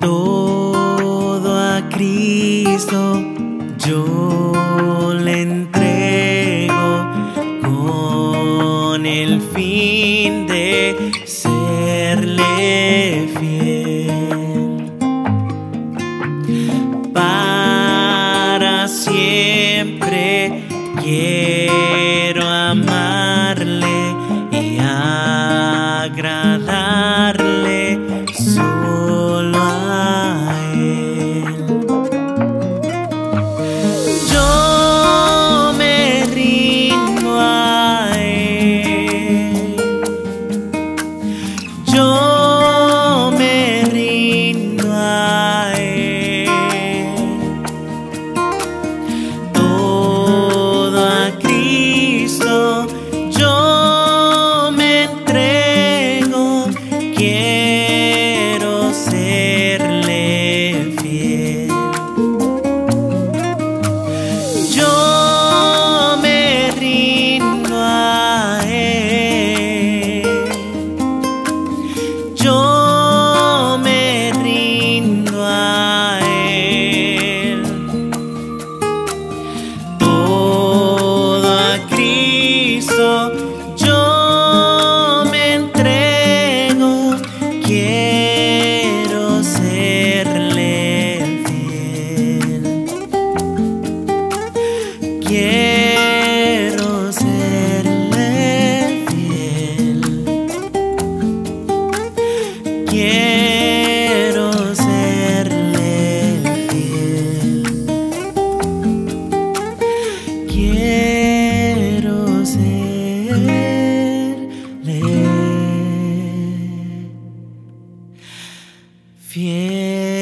Todo a Cristo yo quiero amarle y agradecerle. Yeah. Quiero serle fiel. Quiero serle fiel. Quiero serle fiel.